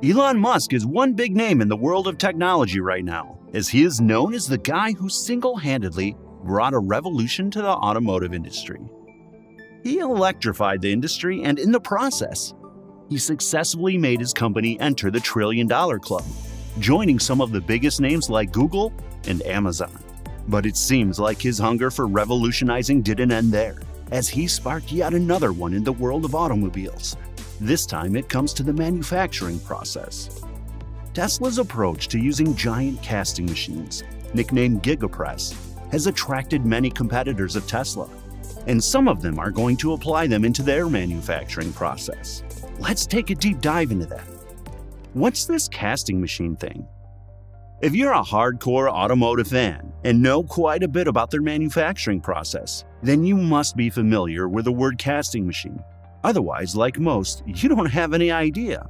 Elon Musk is one big name in the world of technology right now, as he is known as the guy who single handedly brought a revolution to the automotive industry. He electrified the industry, and in the process, he successfully made his company enter the trillion dollar club, joining some of the biggest names like Google and Amazon. But it seems like his hunger for revolutionizing didn't end there, as he sparked yet another one in the world of automobiles. This time it comes to the manufacturing process. Tesla's approach to using giant casting machines, nicknamed GigaPress, has attracted many competitors of Tesla, and some of them are going to apply them into their manufacturing process. Let's take a deep dive into that. What's this casting machine thing? If you're a hardcore automotive fan and know quite a bit about their manufacturing process, then you must be familiar with the word casting machine. Otherwise, like most, you don't have any idea.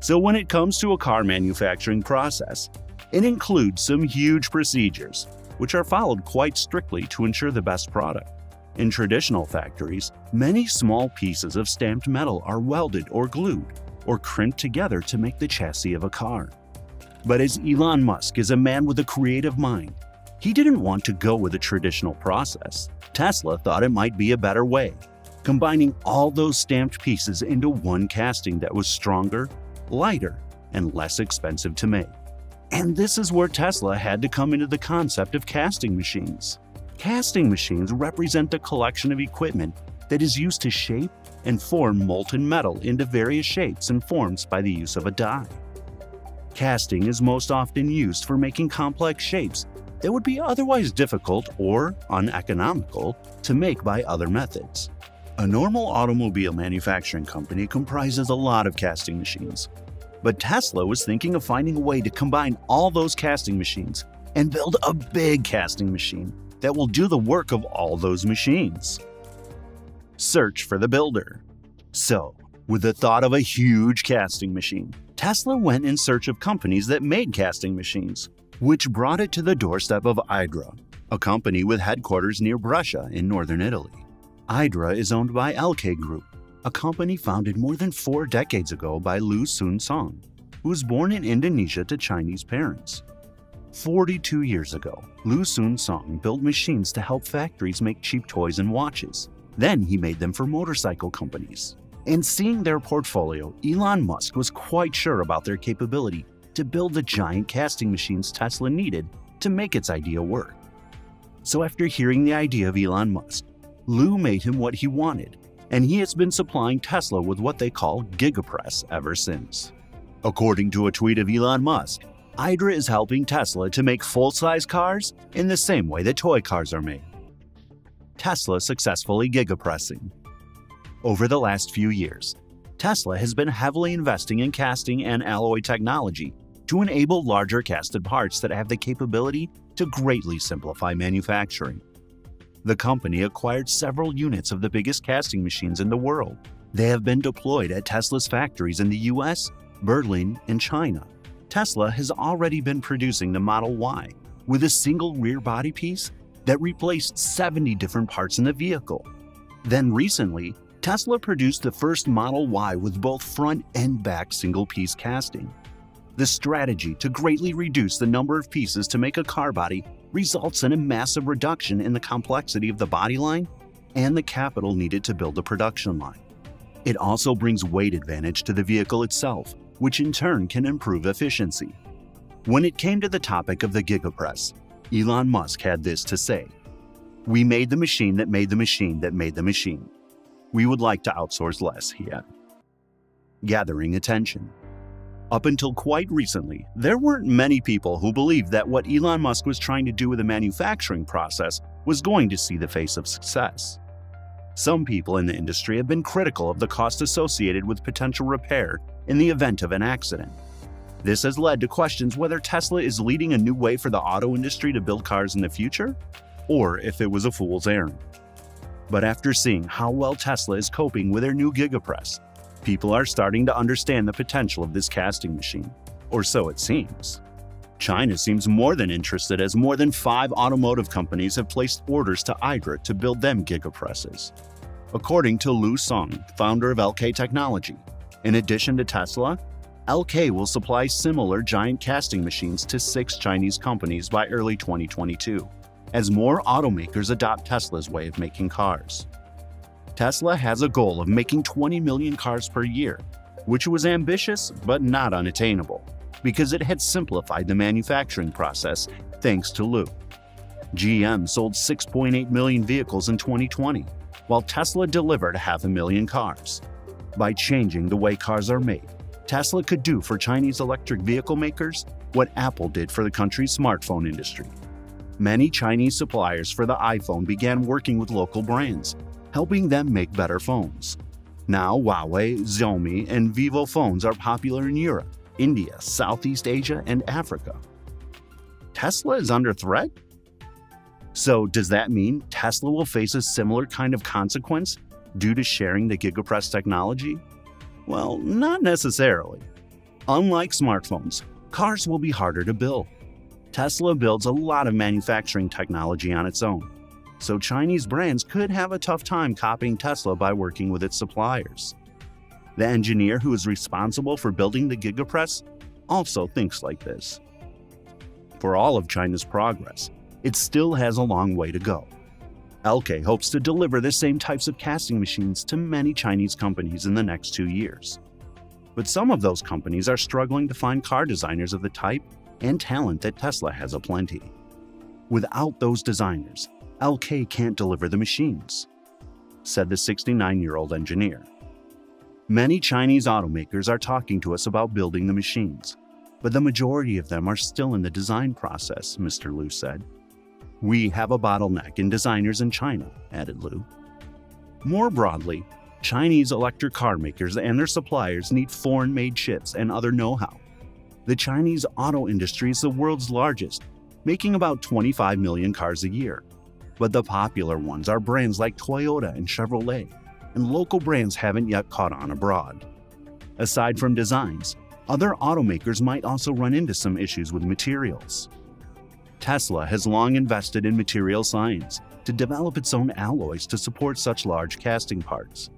So when it comes to a car manufacturing process, it includes some huge procedures, which are followed quite strictly to ensure the best product. In traditional factories, many small pieces of stamped metal are welded or glued or crimped together to make the chassis of a car. But as Elon Musk is a man with a creative mind, he didn't want to go with a traditional process. Tesla thought it might be a better way, combining all those stamped pieces into one casting that was stronger, lighter, and less expensive to make. And this is where Tesla had to come into the concept of casting machines. Casting machines represent the collection of equipment that is used to shape and form molten metal into various shapes and forms by the use of a die. Casting is most often used for making complex shapes that would be otherwise difficult or uneconomical to make by other methods. A normal automobile manufacturing company comprises a lot of casting machines, but Tesla was thinking of finding a way to combine all those casting machines and build a big casting machine that will do the work of all those machines. Search for the builder. So, with the thought of a huge casting machine, Tesla went in search of companies that made casting machines, which brought it to the doorstep of Idra, a company with headquarters near Brescia in northern Italy. Idra is owned by LK Group, a company founded more than four decades ago by Lu Sun Song, who was born in Indonesia to Chinese parents. 42 years ago, Lu Sun Song built machines to help factories make cheap toys and watches. Then he made them for motorcycle companies. And seeing their portfolio, Elon Musk was quite sure about their capability to build the giant casting machines Tesla needed to make its idea work. So after hearing the idea of Elon Musk, Lu made him what he wanted, and he has been supplying Tesla with what they call GigaPress ever since. According to a tweet of Elon Musk, Idra is helping Tesla to make full-size cars in the same way that toy cars are made. Tesla successfully gigapressing. Over the last few years, Tesla has been heavily investing in casting and alloy technology to enable larger casted parts that have the capability to greatly simplify manufacturing. The company acquired several units of the biggest casting machines in the world. They have been deployed at Tesla's factories in the US, Berlin, and China. Tesla has already been producing the Model Y with a single rear body piece that replaced 70 different parts in the vehicle. Then recently, Tesla produced the first Model Y with both front and back single piece casting. The strategy to greatly reduce the number of pieces to make a car body results in a massive reduction in the complexity of the body line and the capital needed to build the production line. It also brings weight advantage to the vehicle itself, which in turn can improve efficiency. When it came to the topic of the GigaPress, Elon Musk had this to say We made the machine that made the machine that made the machine. We would like to outsource less, he added. Gathering attention. Up until quite recently, there weren't many people who believed that what Elon Musk was trying to do with the manufacturing process was going to see the face of success. Some people in the industry have been critical of the cost associated with potential repair in the event of an accident. This has led to questions whether Tesla is leading a new way for the auto industry to build cars in the future, or if it was a fool's errand. But after seeing how well Tesla is coping with their new GigaPress, people are starting to understand the potential of this casting machine, or so it seems. China seems more than interested as more than five automotive companies have placed orders to Idra to build them gigapresses. According to Lu Song, founder of LK Technology, in addition to Tesla, LK will supply similar giant casting machines to six Chinese companies by early 2022, as more automakers adopt Tesla's way of making cars. Tesla has a goal of making 20 million cars per year, which was ambitious but not unattainable, because it had simplified the manufacturing process thanks to Lu. GM sold 6.8 million vehicles in 2020, while Tesla delivered half a million cars. By changing the way cars are made, Tesla could do for Chinese electric vehicle makers what Apple did for the country's smartphone industry. Many Chinese suppliers for the iPhone began working with local brands, helping them make better phones. Now, Huawei, Xiaomi, and Vivo phones are popular in Europe, India, Southeast Asia, and Africa. Tesla is under threat? So, does that mean Tesla will face a similar kind of consequence due to sharing the GigaPress technology? Well, not necessarily. Unlike smartphones, cars will be harder to build. Tesla builds a lot of manufacturing technology on its own, so Chinese brands could have a tough time copying Tesla by working with its suppliers. The engineer who is responsible for building the GigaPress also thinks like this. For all of China's progress, it still has a long way to go. LK hopes to deliver the same types of casting machines to many Chinese companies in the next two years. But some of those companies are struggling to find car designers of the type and talent that Tesla has aplenty. Without those designers, LK can't deliver the machines, said the 69 year old engineer. Many Chinese automakers are talking to us about building the machines, but the majority of them are still in the design process, Mr. Lu said. We have a bottleneck in designers in China, added Lu. More broadly, Chinese electric car makers and their suppliers need foreign made chips and other know how. The Chinese auto industry is the world's largest, making about 25 million cars a year. But the popular ones are brands like Toyota and Chevrolet, and local brands haven't yet caught on abroad. Aside from designs, other automakers might also run into some issues with materials. Tesla has long invested in material science to develop its own alloys to support such large casting parts.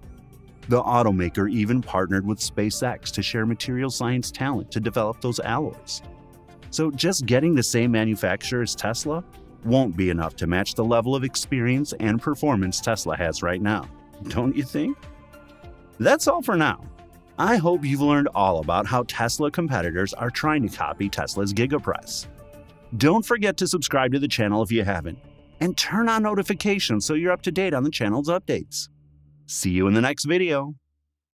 The automaker even partnered with SpaceX to share material science talent to develop those alloys. So, just getting the same manufacturer as Tesla won't be enough to match the level of experience and performance Tesla has right now, don't you think? That's all for now. I hope you've learned all about how Tesla competitors are trying to copy Tesla's GigaPress. Don't forget to subscribe to the channel if you haven't, and turn on notifications so you're up to date on the channel's updates. See you in the next video.